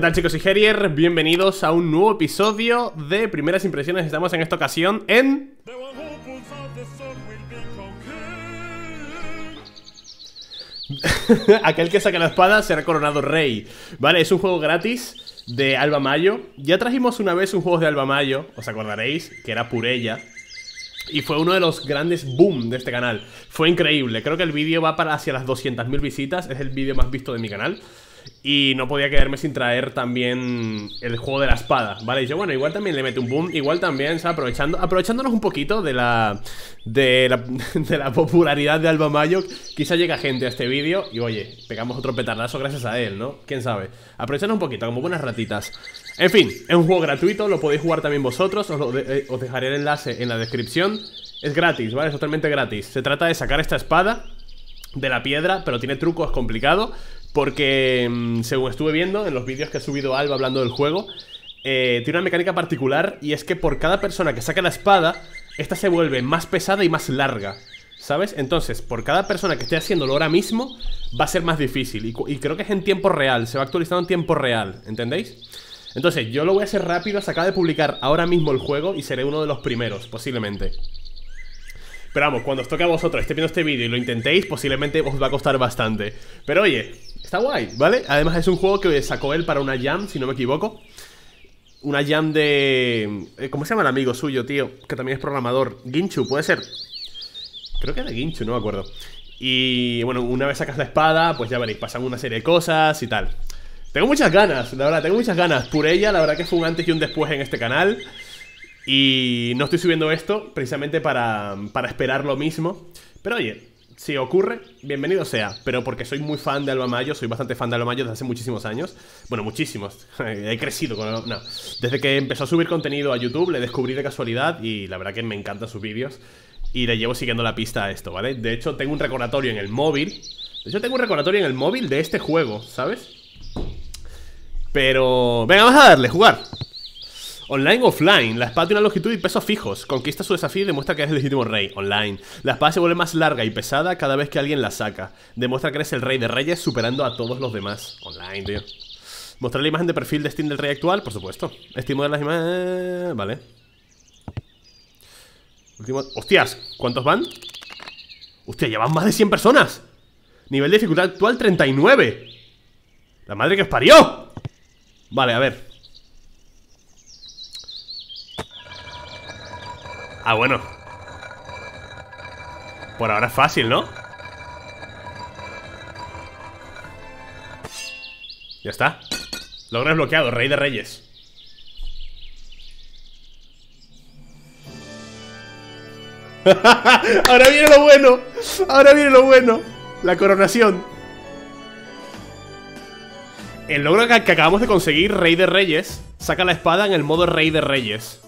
¿qué tal chicos y Herier? Bienvenidos a un nuevo episodio de Primeras Impresiones. Estamos en esta ocasión en... Aquel que saca la espada será coronado rey Vale, es un juego gratis de Alba Mayo. Ya trajimos una vez un juego de Alba Mayo, os acordaréis, que era Purella. Y fue uno de los grandes boom de este canal. Fue increíble, creo que el vídeo va para hacia las 200.000 visitas. Es el vídeo más visto de mi canal y no podía quedarme sin traer también el juego de la espada, ¿vale? Y yo, bueno, igual también le mete un boom Igual también, ¿sabes? Aprovechando, aprovechándonos un poquito de la, de la, popularidad de Alba Mayo Quizá llega gente a este vídeo y, oye, pegamos otro petardazo gracias a él, ¿no? ¿Quién sabe? Aprovechando un poquito, como buenas ratitas En fin, es un juego gratuito, lo podéis jugar también vosotros Os, eh, os dejaré el enlace en la descripción Es gratis, ¿vale? Es totalmente gratis Se trata de sacar esta espada de la piedra, pero tiene trucos, es complicado porque, mm, según estuve viendo en los vídeos que ha subido Alba hablando del juego, eh, tiene una mecánica particular y es que por cada persona que saca la espada, esta se vuelve más pesada y más larga. ¿Sabes? Entonces, por cada persona que esté haciéndolo ahora mismo, va a ser más difícil. Y, y, creo que es en tiempo real, se va actualizando en tiempo real, ¿entendéis? Entonces, yo lo voy a hacer rápido, se acaba de publicar ahora mismo el juego y seré uno de los primeros, posiblemente. Pero vamos, cuando os toque a vosotros, esté viendo este vídeo y lo intentéis, posiblemente os va a costar bastante. Pero oye, está guay, ¿vale? Además es un juego que sacó él para una jam, si no me equivoco. Una jam de... Eh, ¿Cómo se llama el amigo suyo, tío? Que también es programador. Ginchu, ¿puede ser? Creo que de Ginchu, no me acuerdo. Y bueno, una vez sacas la espada, pues ya veréis, pasan una serie de cosas y tal. Tengo muchas ganas, la verdad, tengo muchas ganas. Por ella, la verdad que fue un antes y un después en este canal. Y no estoy subiendo esto precisamente para, para esperar lo mismo. Pero oye, si ocurre, bienvenido sea. Pero porque soy muy fan de Alba Mayo, soy bastante fan de Alba Mayo desde hace muchísimos años. Bueno, muchísimos. He crecido con. No. Desde que empezó a subir contenido a YouTube, le descubrí de casualidad y la verdad que me encantan sus vídeos. Y le llevo siguiendo la pista a esto, ¿vale? De hecho, tengo un recordatorio en el móvil. De hecho, tengo un recordatorio en el móvil de este juego, ¿sabes? Pero... Venga, vamos a darle, jugar. Online offline. La espada tiene una longitud y peso fijos. Conquista su desafío y demuestra que eres el legítimo rey. Online. La espada se vuelve más larga y pesada cada vez que alguien la saca. Demuestra que eres el rey de reyes superando a todos los demás. Online, tío. Mostrar la imagen de perfil de Steam del rey actual, por supuesto. Estimo de las imágenes... Vale. Último... ¡Hostias! ¿Cuántos van? ¡Hostia, ya van más de 100 personas! Nivel de dificultad actual 39 ¡La madre que os parió! Vale, a ver Ah, bueno. Por ahora es fácil, ¿no? Ya está. Logro desbloqueado, rey de reyes. Ahora viene lo bueno. Ahora viene lo bueno. La coronación. El logro que acabamos de conseguir, rey de reyes Saca la espada en el modo rey de reyes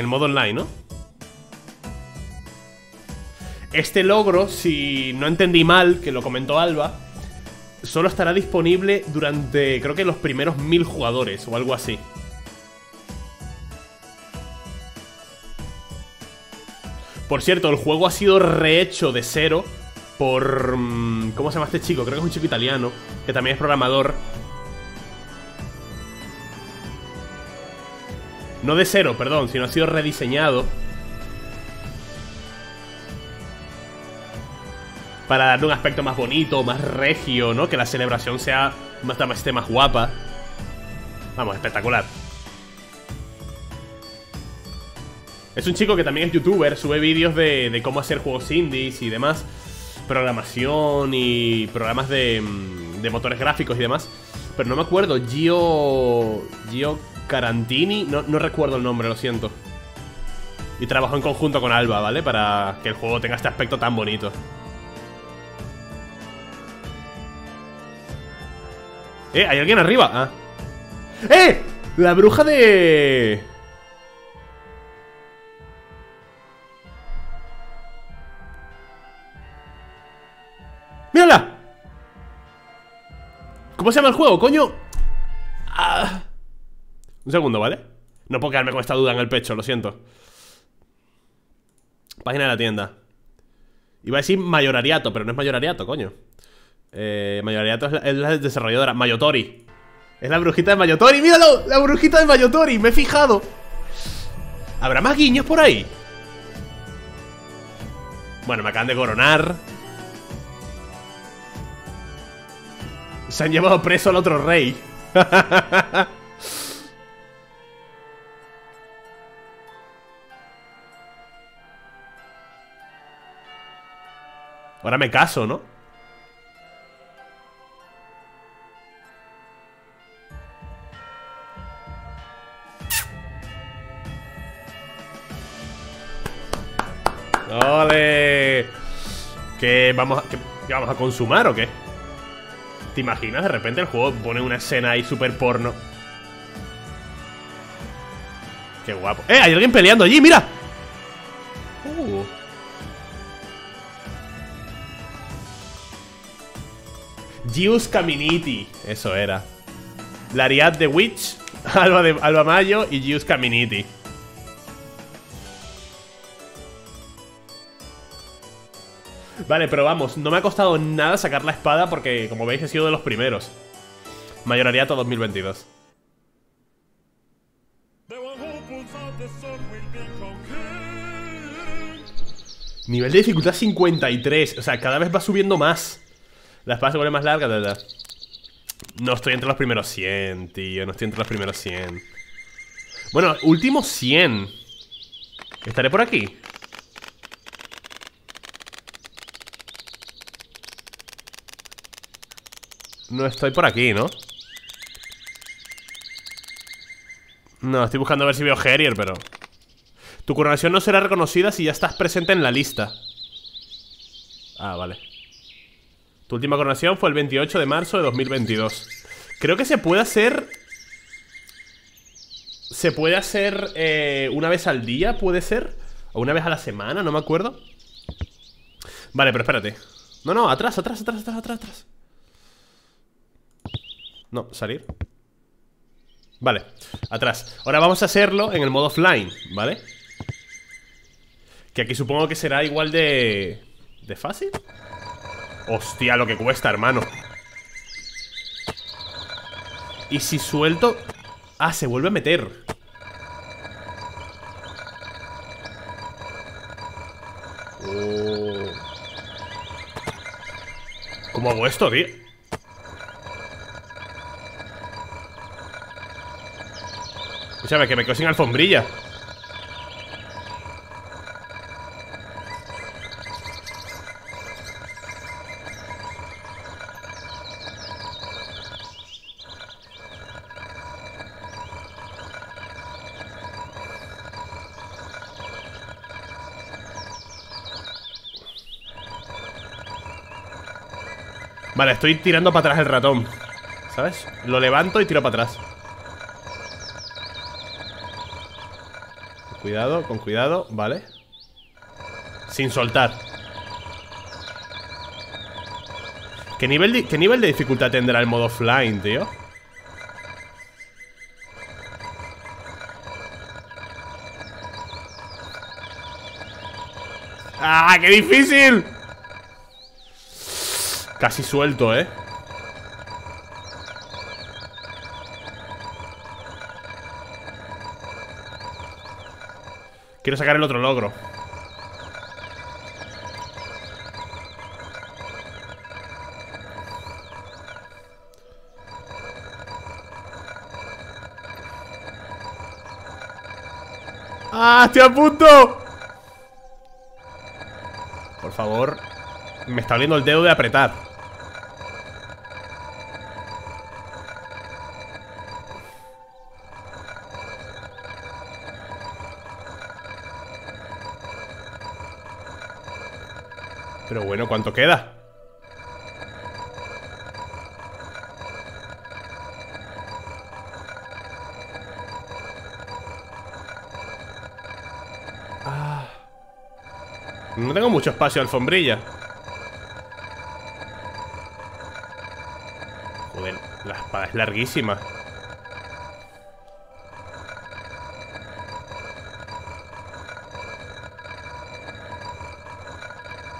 En modo online, ¿no? Este logro, si no entendí mal, que lo comentó Alba Solo estará disponible durante, creo que los primeros mil jugadores o algo así Por cierto, el juego ha sido rehecho de cero por... Mm, ¿Cómo se llama este chico? Creo que es un chico italiano Que también es programador No de cero, perdón, sino ha sido rediseñado Para darle un aspecto más bonito, más regio, ¿no? Que la celebración sea más, esté más guapa. Vamos, espectacular. Es un chico que también es youtuber, sube vídeos de, de cómo hacer juegos indies y demás. Programación y programas de, mm, de motores gráficos y demás. Pero no me acuerdo, Gio... Gio Carantini, no, recuerdo el nombre, lo siento Y trabajó en conjunto con Alba, ¿vale? Para que el juego tenga este aspecto tan bonito Eh, ¿hay alguien arriba? Ah ¡Eh! La bruja de... ¡Mírala! ¿Cómo se llama el juego, coño? Un segundo, ¿vale? No puedo quedarme con esta duda en el pecho, lo siento Página de la tienda Iba a decir mayorariato, pero no es mayorariato, coño Eh, Mayoriato es la, es la desarrolladora. Mayotori. Es la brujita de Mayotori. ¡Míralo! La brujita de Mayotori. Me he fijado. ¿Habrá más guiños por ahí? Bueno, me acaban de coronar. Se han llevado preso al otro rey. Ahora me caso, ¿no? ¡Ole! ¿Qué vamos a, qué, vamos a consumar o qué? ¿Te imaginas? De repente el juego pone una escena ahí super porno. Qué guapo. ¡Eh! Hay alguien peleando allí, mira. Gius Caminiti. Eso era. Lariat de Witch, Alba, de, Alba Mayo y Gius Caminiti. Vale, pero vamos, no me ha costado nada sacar la espada porque, como veis, he sido de los primeros. Mayorariato 2022. Nivel de dificultad 53. O sea, cada vez va subiendo más. La espada se vuelve más larga, ¿verdad? No estoy entre los primeros 100, tío. No estoy entre los primeros 100. Bueno, último 100. ¿Estaré por aquí? No estoy por aquí, ¿no? No, estoy buscando a ver si veo Harrier, pero... Tu coronación no será reconocida si ya estás presente en la lista. Ah, vale. Tu última coronación fue el 28 de marzo de 2022. Creo que se puede hacer... Se puede hacer eh, una vez al día, puede ser. O una vez a la semana, no me acuerdo. Vale, pero espérate. No, no, atrás, atrás, atrás, atrás, atrás, atrás. No, salir. Vale, atrás. Ahora vamos a hacerlo en el modo offline, ¿vale? Que aquí supongo que será igual de... ¿De fácil? Hostia, lo que cuesta, hermano Y si suelto... Ah, se vuelve a meter oh. ¿Cómo hago esto, tío? Escúchame, que me quedo sin alfombrilla Vale, estoy tirando para atrás el ratón ¿Sabes? Lo levanto y tiro para atrás Cuidado, con cuidado, vale Sin soltar ¿Qué nivel, de, ¿Qué nivel de dificultad tendrá el modo offline, tío? ¡Ah, qué difícil! Casi suelto, ¿eh? Quiero sacar el otro logro ¡Ah! ¡Estoy a! Por favor Me está oliendo el dedo de apretar Pero bueno, ¿cuánto queda? Ah. No tengo mucho espacio alfombrilla Joder, la espada es larguísima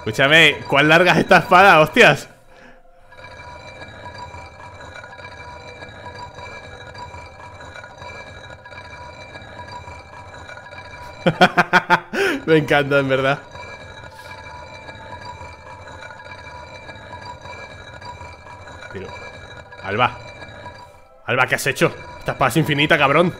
Escúchame, ¿cuán larga es esta espada, hostias? Me encanta, en verdad. Pero... Alba. Alba, ¿qué has hecho? Esta espada es infinita, cabrón.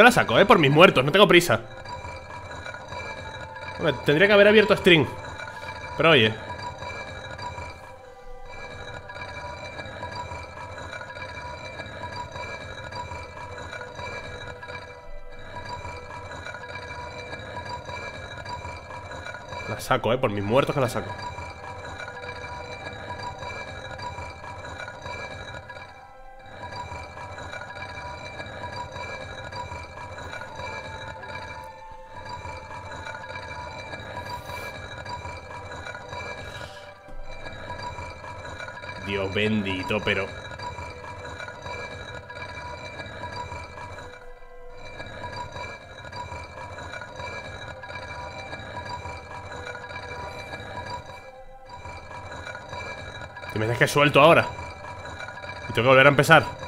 Yo la saco, eh, por mis muertos, no tengo prisa. Tendría que haber abierto string. Pero oye. La saco, eh, por mis muertos que la saco Dios bendito, pero... ¿Te me que suelto ahora? Y tengo que volver a empezar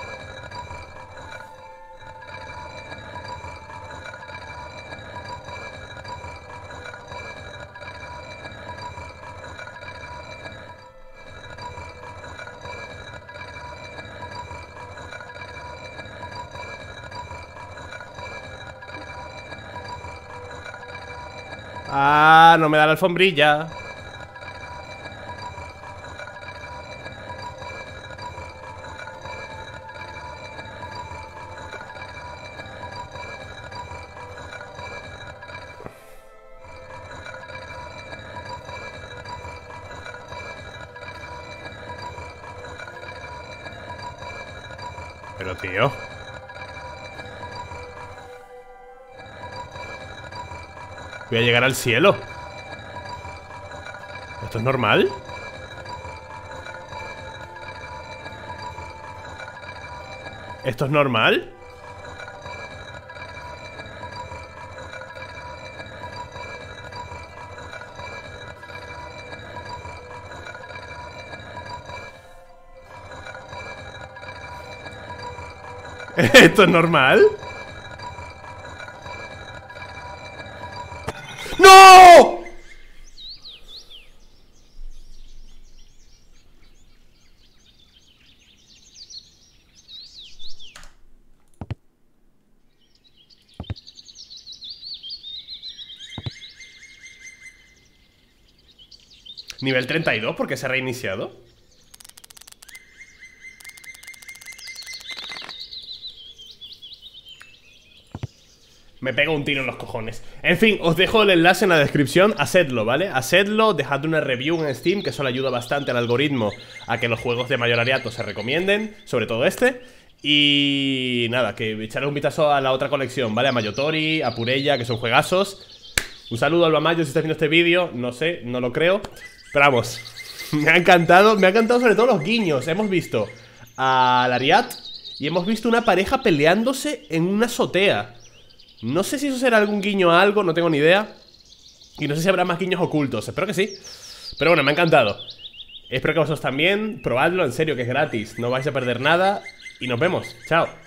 Ah, no me da la alfombrilla. Pero tío Voy a llegar al cielo ¿Esto es normal? ¿Esto es normal? ¿Esto es normal? ¡No! Nivel 32, porque se ha reiniciado Me pega un tiro en los cojones. En fin, os dejo el enlace en la descripción. Hacedlo, ¿vale? Hacedlo, dejad una review en Steam Que eso le ayuda bastante al algoritmo A que los juegos de mayor ariato se recomienden Sobre todo este. Y nada, que echaré un vistazo a la otra colección, ¿vale? A Mayotori, a Purella, que son juegazos. Un saludo a Mayo si estás viendo este vídeo. No sé, no lo creo Pero vamos, me ha encantado Me ha encantado sobre todo los guiños. Hemos visto a Lariat Y hemos visto una pareja peleándose en una azotea. No sé si eso será algún guiño a algo, no tengo ni idea. Y no sé si habrá más guiños ocultos, espero que sí. Pero bueno, me ha encantado. Espero que vosotros también, probadlo, en serio que es gratis. No vais a perder nada. Y nos vemos, chao